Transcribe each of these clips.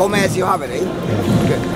Come as you have it, eh?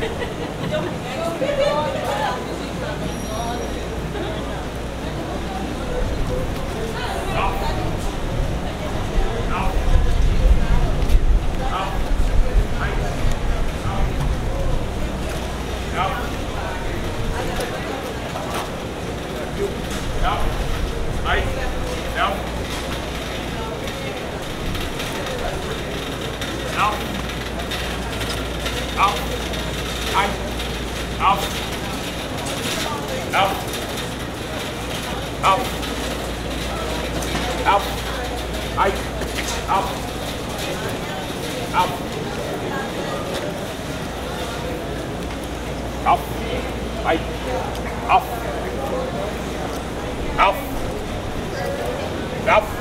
이 정도 Op. Uit. Op. Op. Af. Uit. Af. Af. Af.